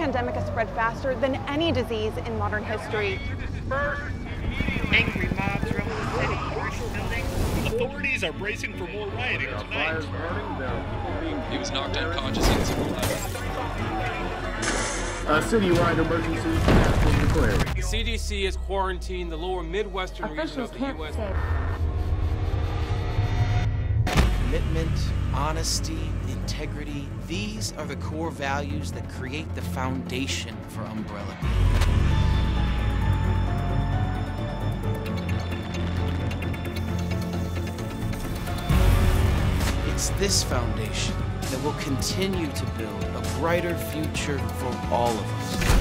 pandemic has spread faster than any disease in modern history. Angry mobs roam the city, commercial buildings. Authorities are bracing for more rioting tonight. He was knocked unconscious against the A citywide emergency has been declared. The CDC has quarantined the lower Midwestern region of the U.S. Commitment, honesty, integrity, these are the core values that create the foundation for Umbrella. It's this foundation that will continue to build a brighter future for all of us.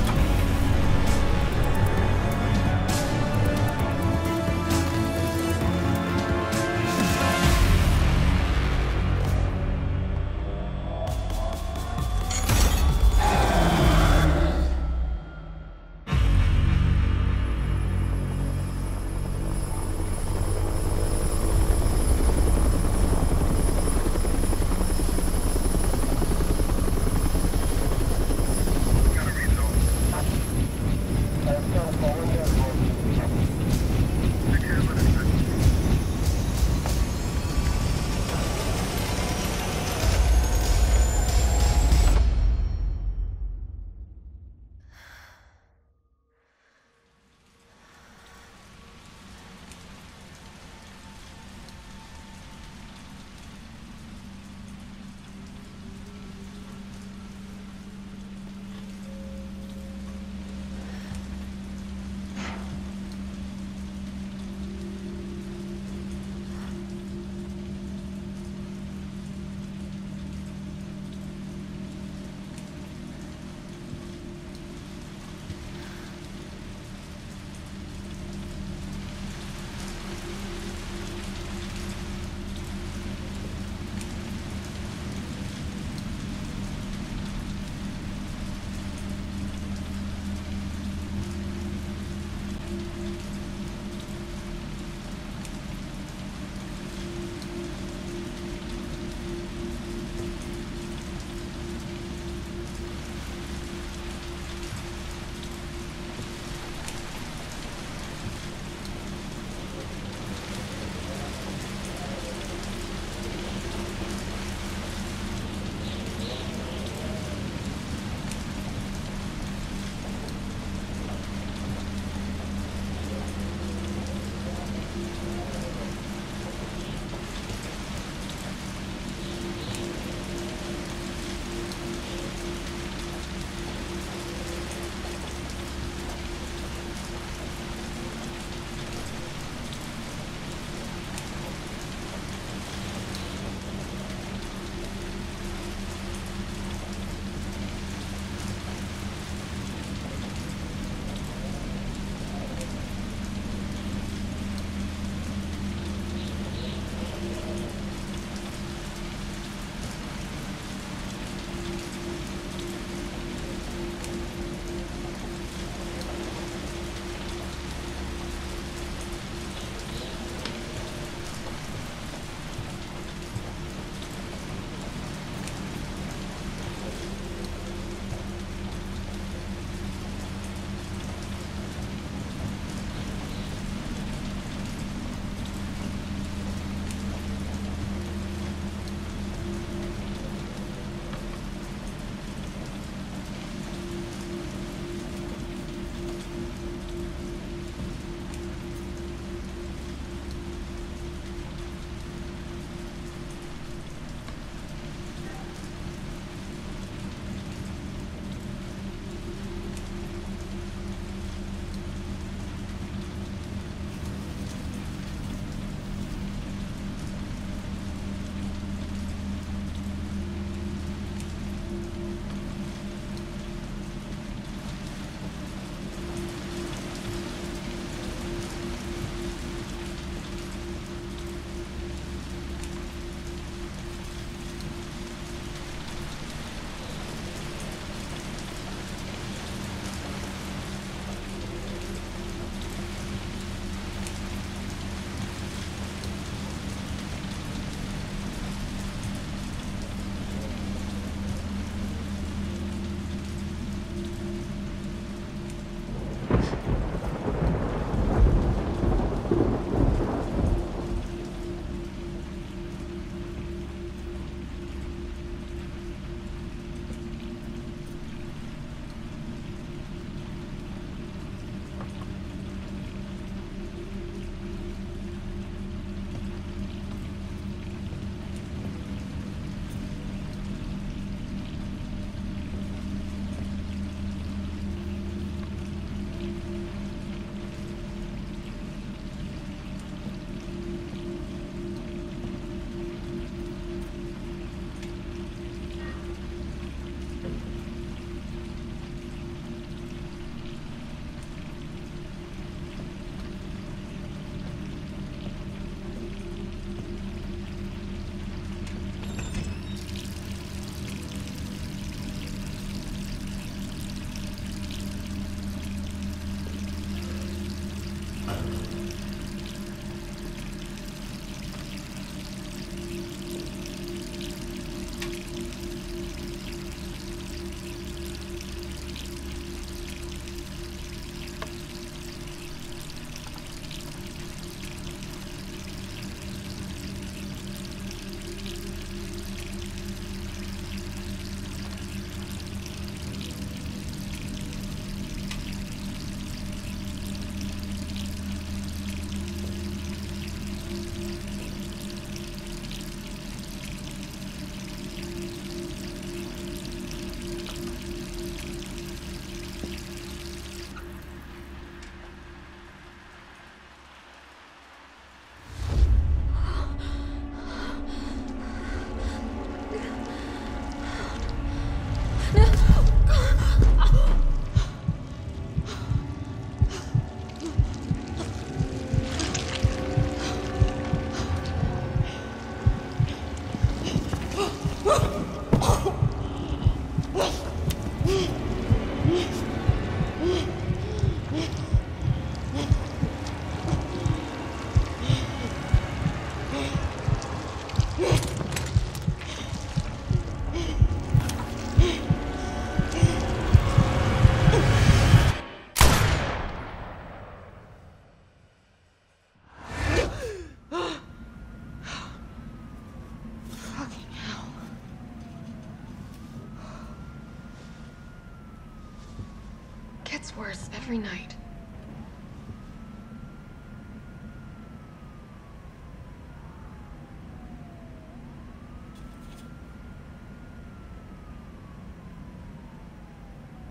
Every night.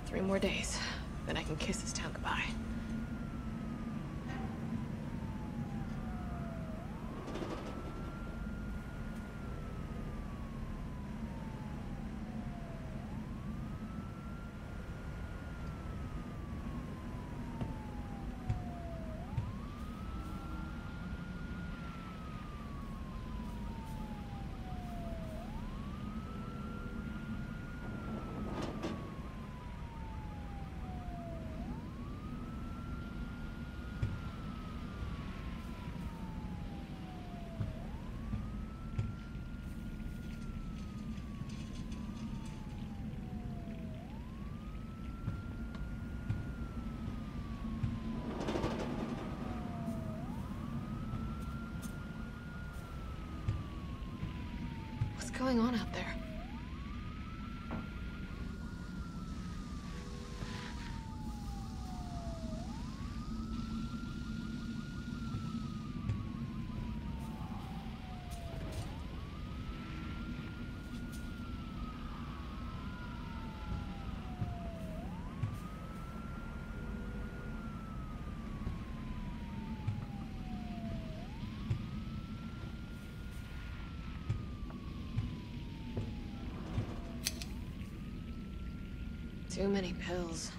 Three more days, then I can kiss this town goodbye. Going on out there? Too many pills.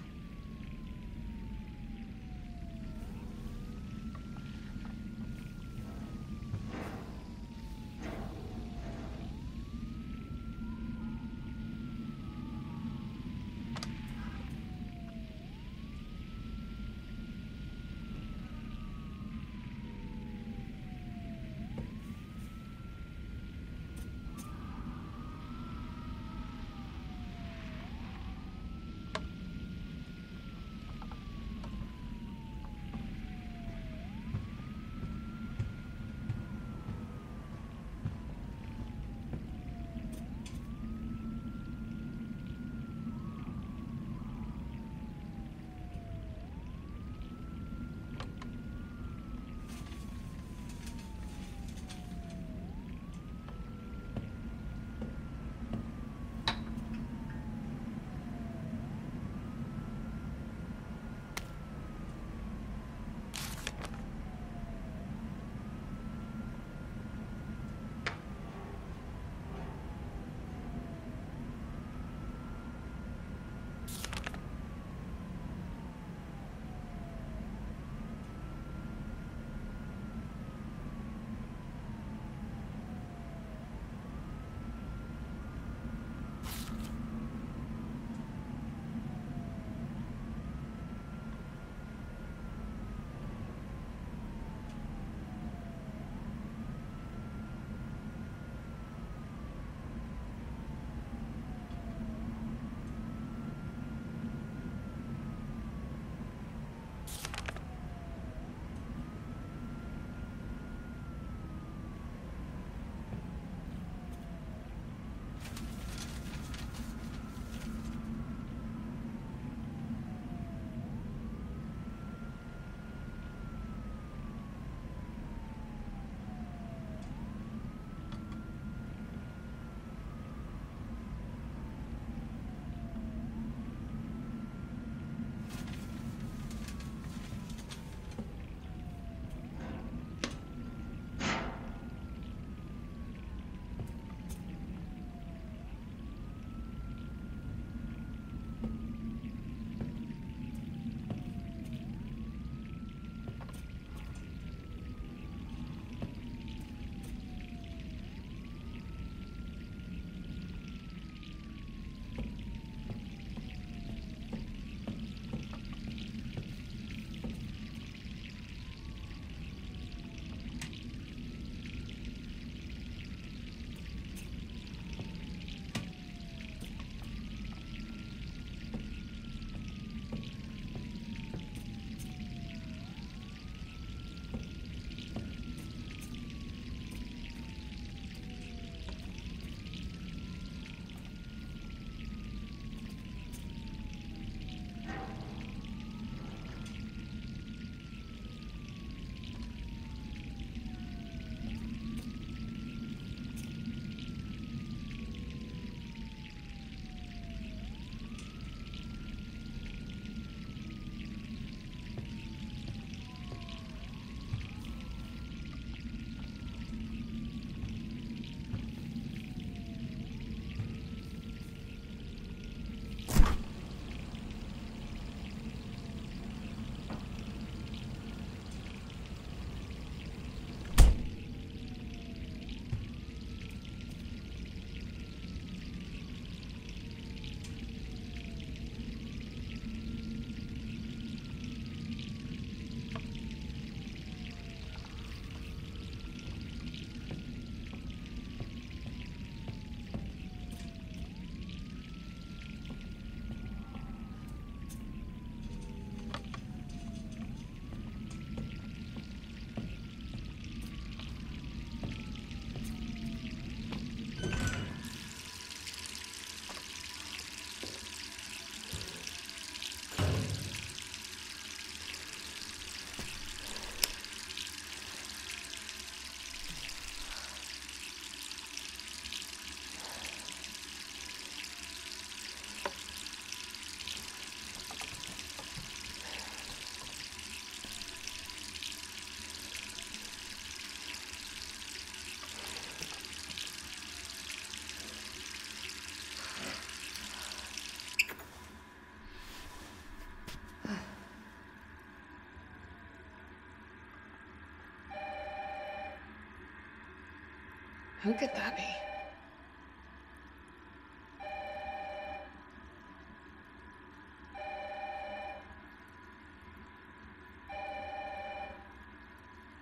Who could that be?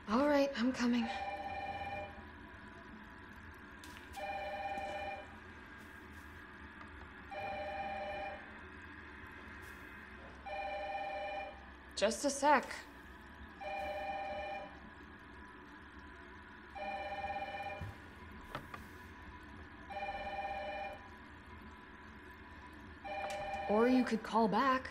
All right, I'm coming. Just a sec. You could call back.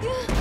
Get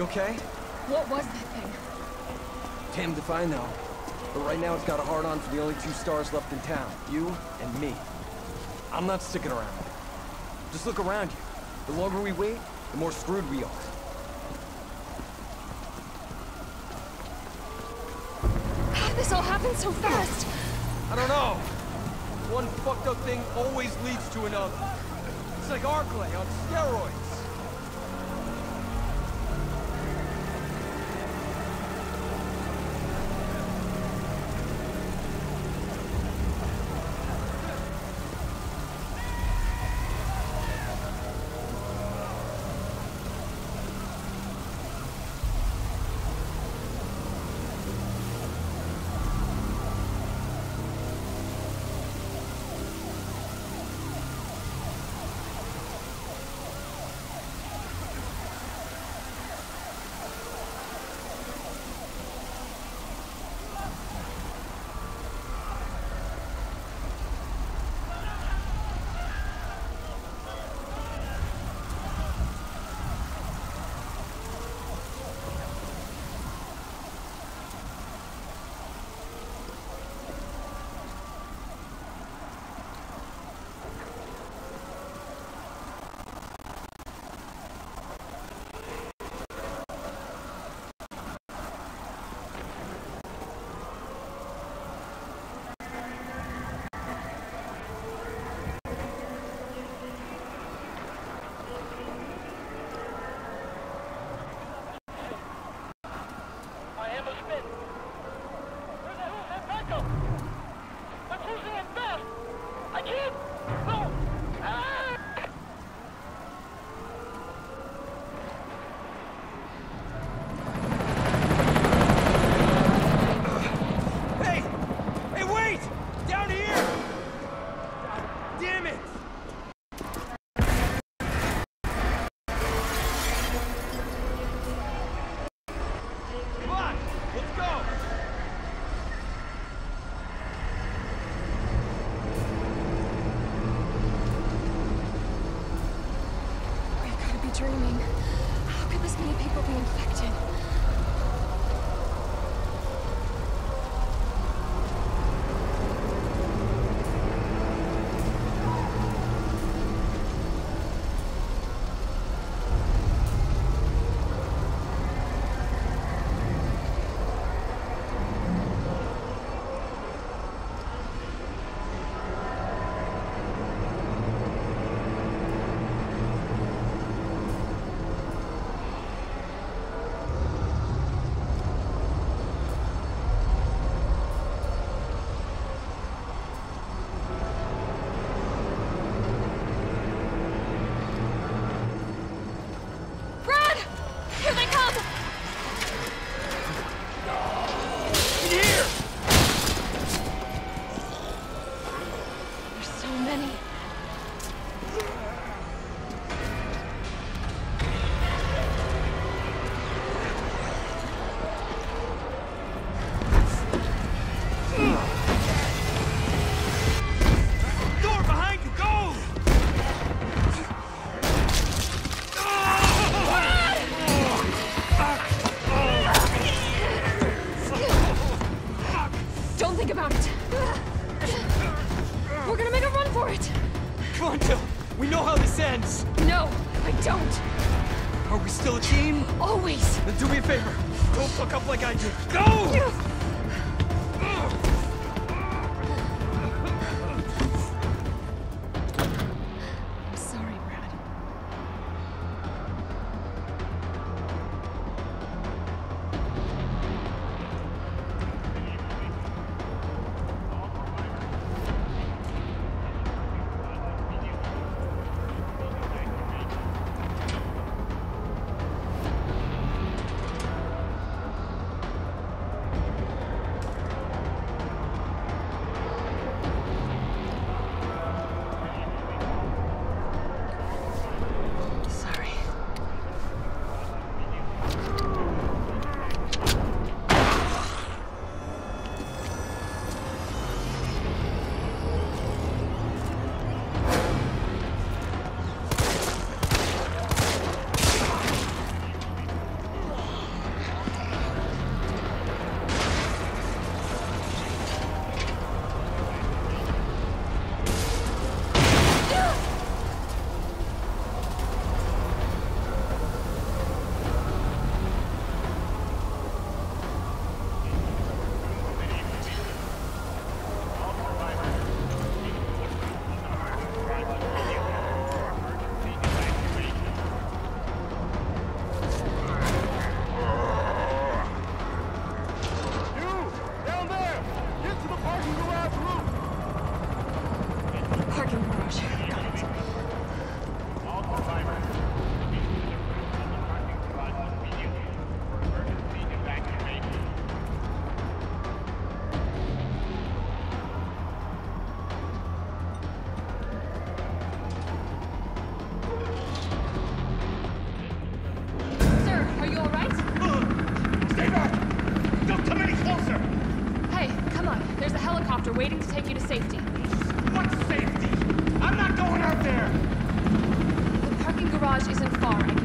You okay? What was that thing? Damned if I know. But right now it's got a hard-on for the only two stars left in town. You and me. I'm not sticking around. Just look around you. The longer we wait, the more screwed we are. This all happen so fast? I don't know. One fucked up thing always leads to another. It's like Arklay on steroids. People be infected? Parking garage isn't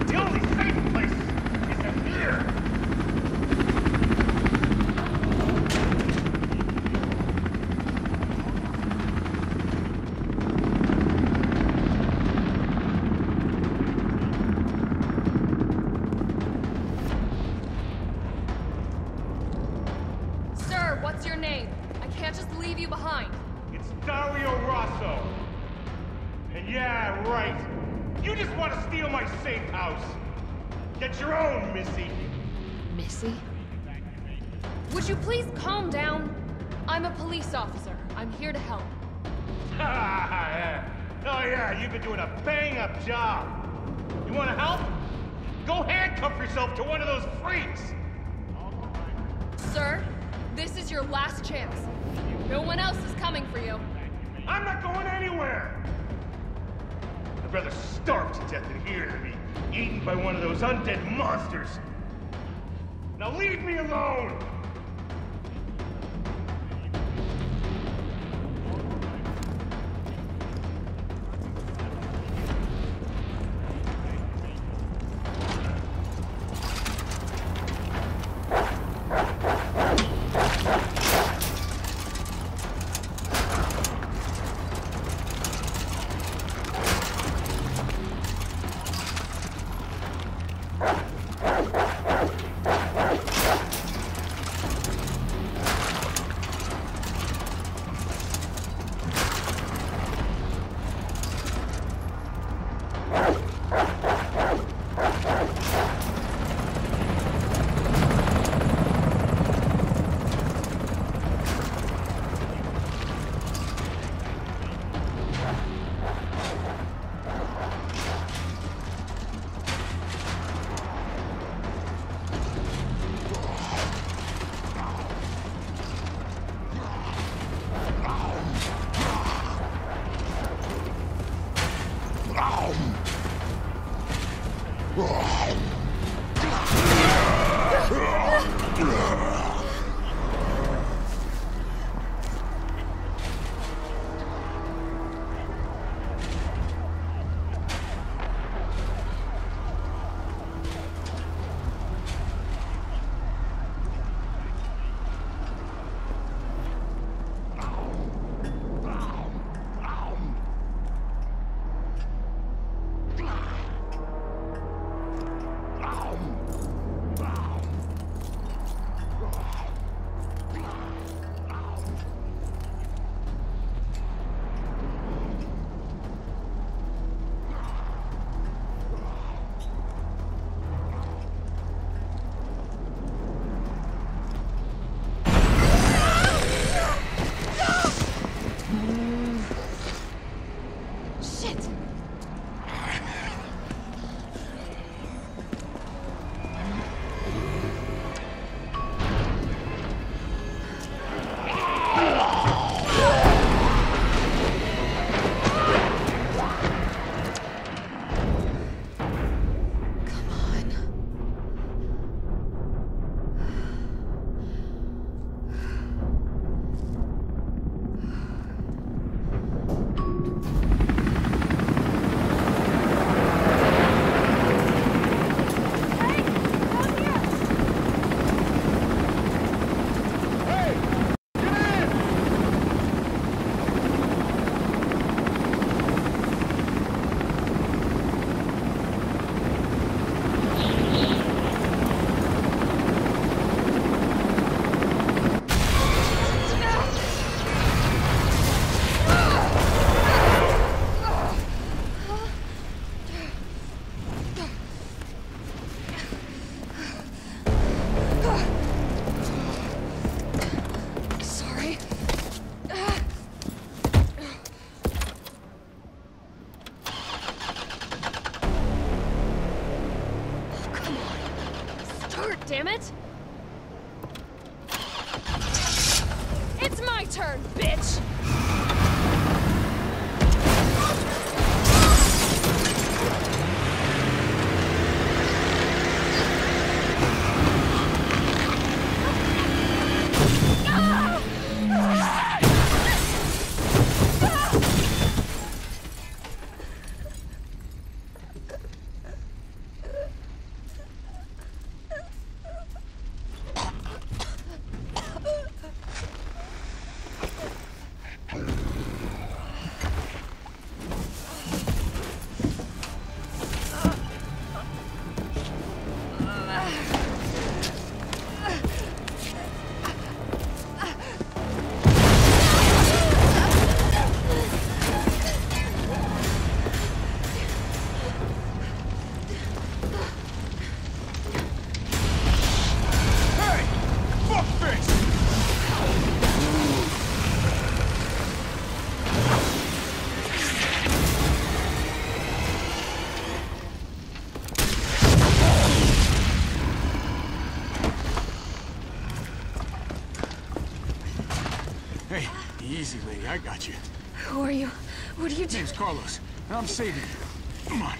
Carlos, I'm saving you. Come on.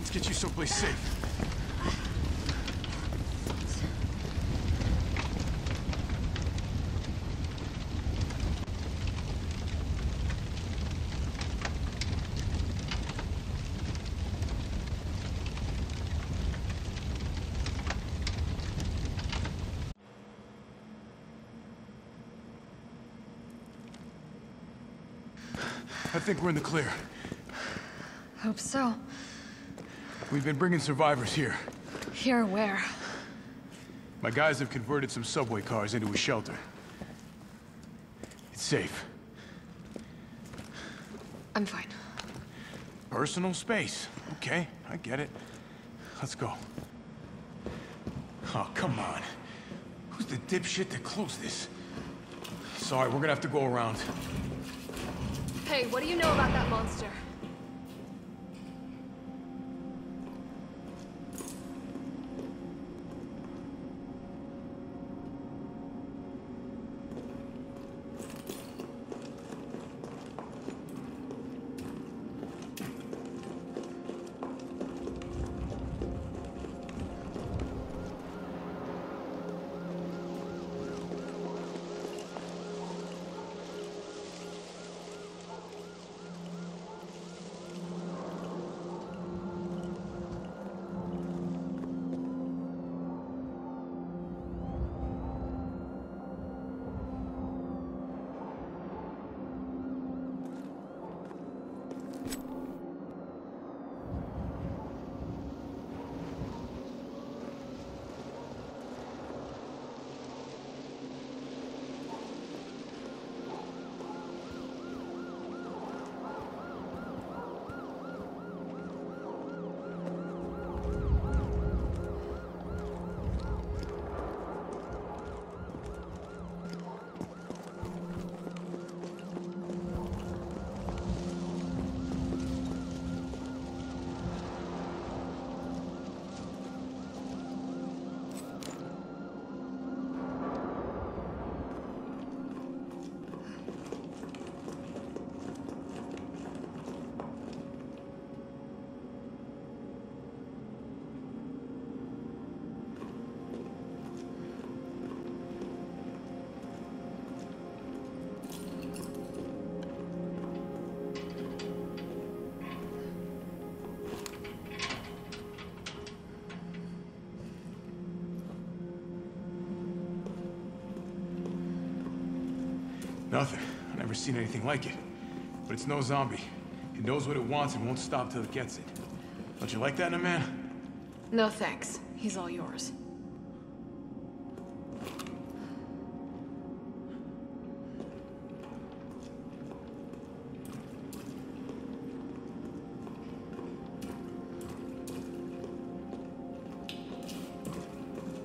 Let's get you someplace safe. I think we're in the clear. Hope so. We've been bringing survivors here. Here where? My guys have converted some subway cars into a shelter. It's safe. I'm fine. Personal space. Okay, I get it. Let's go. Oh, come on. Who's the dipshit that closed this? Sorry, we're gonna have to go around. Hey, what do you know about that monster? Nothing. I've never seen anything like it. But it's no zombie. It knows what it wants and won't stop till it gets it. Don't you like that in a man? No thanks. He's all yours.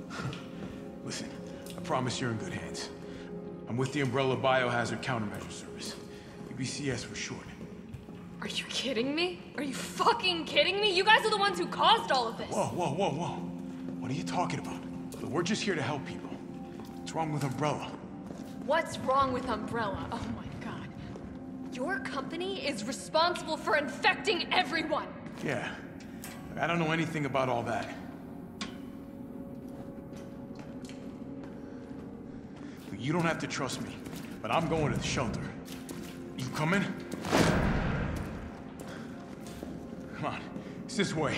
Listen, I promise you're in good hands. I'm with the Umbrella Biohazard Countermeasure Service. UBCS for short. Are you kidding me? Are you fucking kidding me? You guys are the ones who caused all of this. Whoa, whoa, whoa, whoa. What are you talking about? Look, we're just here to help people. What's wrong with Umbrella? What's wrong with Umbrella? Oh my god. Your company is responsible for infecting everyone. Yeah. I don't know anything about all that. You don't have to trust me, but I'm going to the shelter. You coming? Come on, it's this way.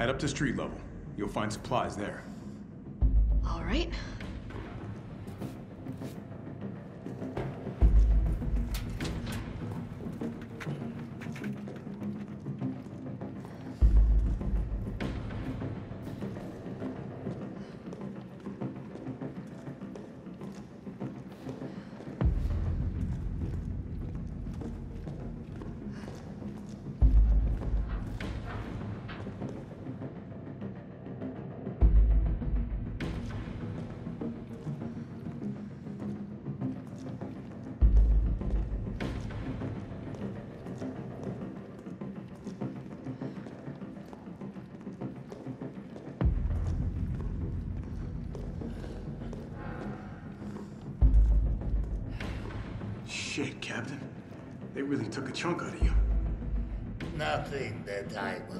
Head up to street level. You'll find supplies there. All right. Chunk out of you. Nothing that I will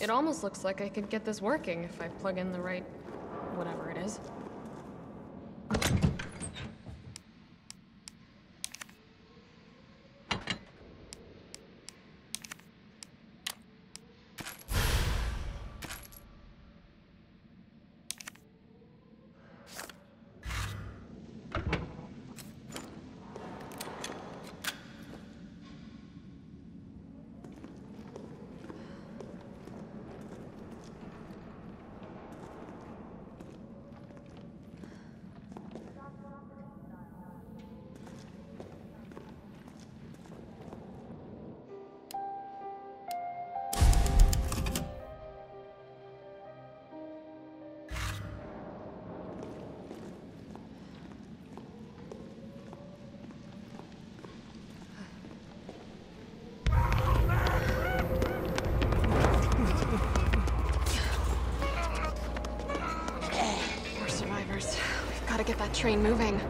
It almost looks like I could get this working if I plug in the right... whatever it is. Train moving.